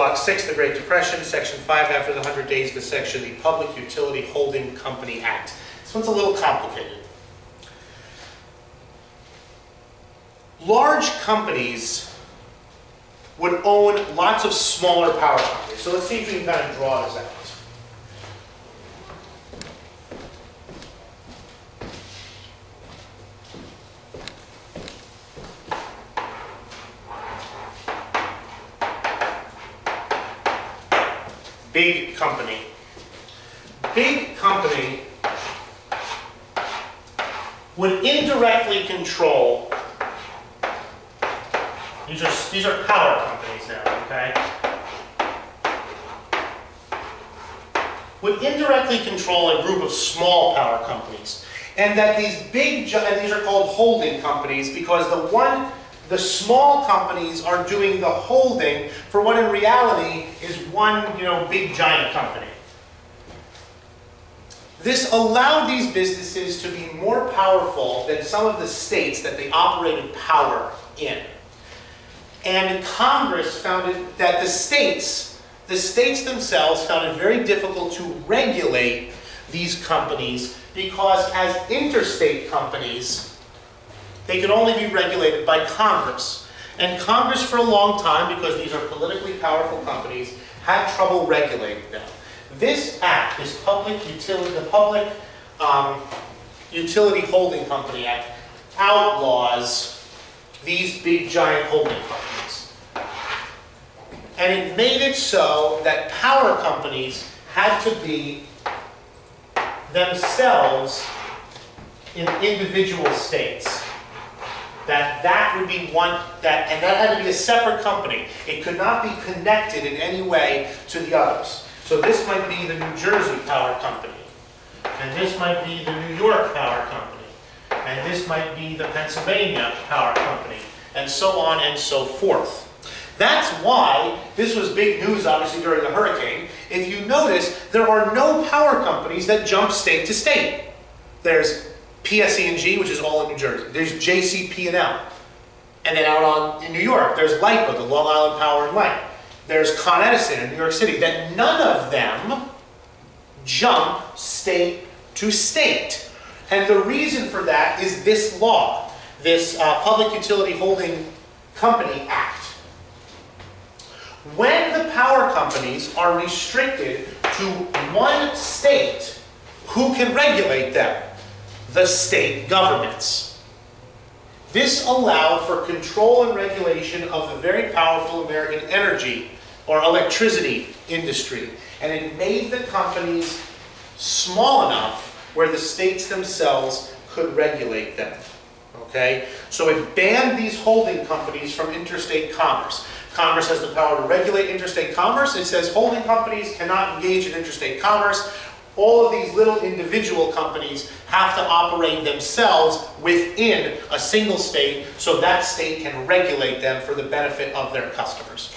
Block 6, the Great Depression, Section 5, after the 100 days, the section, the Public Utility Holding Company Act. This one's a little complicated. Large companies would own lots of smaller power companies. So let's see if we can kind of draw this out. Big company. Big company would indirectly control, these are, these are power companies now, okay? Would indirectly control a group of small power companies. And that these big, and these are called holding companies because the one, the small companies are doing the holding for what in reality is one, you know, big giant company. This allowed these businesses to be more powerful than some of the states that they operated power in. And Congress found it that the states, the states themselves found it very difficult to regulate these companies because as interstate companies, they could only be regulated by Congress. And Congress for a long time, because these are politically powerful companies, had trouble regulating them. This act, this Public Utility, the Public um, Utility Holding Company Act, outlaws these big giant holding companies. And it made it so that power companies had to be themselves in individual states. That that would be one, that, and that had to be a separate company. It could not be connected in any way to the others. So this might be the New Jersey Power Company, and this might be the New York Power Company, and this might be the Pennsylvania Power Company, and so on and so forth. That's why this was big news, obviously, during the hurricane. If you notice, there are no power companies that jump state to state. There's PSE&G, which is all in New Jersey. There's JCP&L. And then out on, in New York, there's LIPA, the Long Island Power and Light. There's Con Edison in New York City. That none of them jump state to state. And the reason for that is this law, this uh, Public Utility Holding Company Act. When the power companies are restricted to one state, who can regulate them? The state governments. This allowed for control and regulation of the very powerful American energy or electricity industry. And it made the companies small enough where the states themselves could regulate them. Okay? So it banned these holding companies from interstate commerce. Congress has the power to regulate interstate commerce. It says holding companies cannot engage in interstate commerce. All of these little individual companies have to operate themselves within a single state so that state can regulate them for the benefit of their customers.